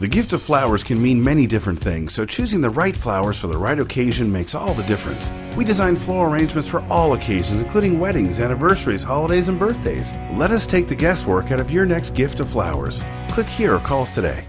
The gift of flowers can mean many different things, so choosing the right flowers for the right occasion makes all the difference. We design floral arrangements for all occasions, including weddings, anniversaries, holidays, and birthdays. Let us take the guesswork out of your next gift of flowers. Click here or call us today.